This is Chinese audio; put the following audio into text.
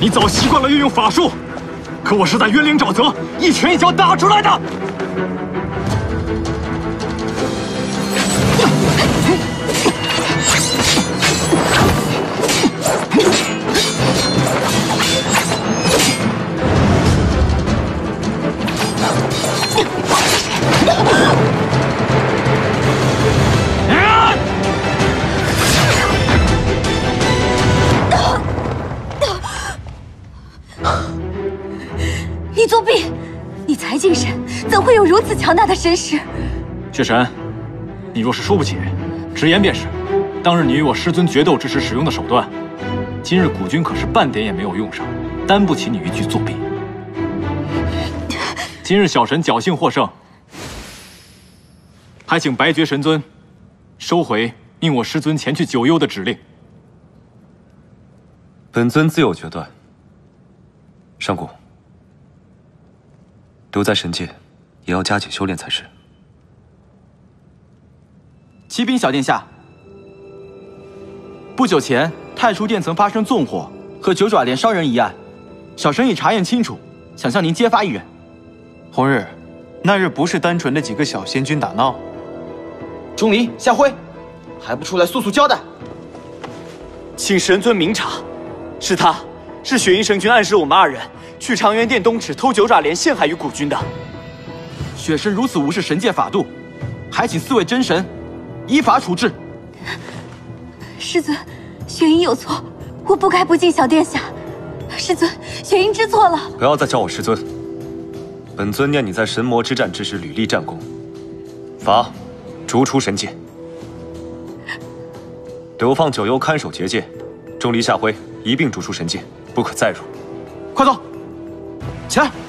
你早习惯了运用法术，可我是在渊灵沼泽一拳一脚打出来的。你作弊！你才进神，怎会有如此强大的神识？血神，你若是输不起，直言便是。当日你与我师尊决斗之时使用的手段，今日古君可是半点也没有用上，担不起你一句作弊。今日小神侥幸获胜，还请白绝神尊收回命我师尊前去九幽的指令。本尊自有决断。上古，留在神界，也要加紧修炼才是。启禀小殿下，不久前太初殿曾发生纵火和九爪莲伤人一案，小神已查验清楚，想向您揭发一人。红日，那日不是单纯的几个小仙君打闹。钟离、夏辉，还不出来速速交代！请神尊明察，是他，是雪鹰神君暗示我们二人去长元殿东池偷九爪莲陷害于古君的。雪神如此无视神界法度，还请四位真神依法处置。师尊，雪鹰有错，我不该不敬小殿下。师尊，雪鹰知错了。不要再叫我师尊。本尊念你在神魔之战之时屡立战功，罚逐出神界。流放九幽看守结界，钟离、夏辉一并逐出神界，不可再入。快走，起来！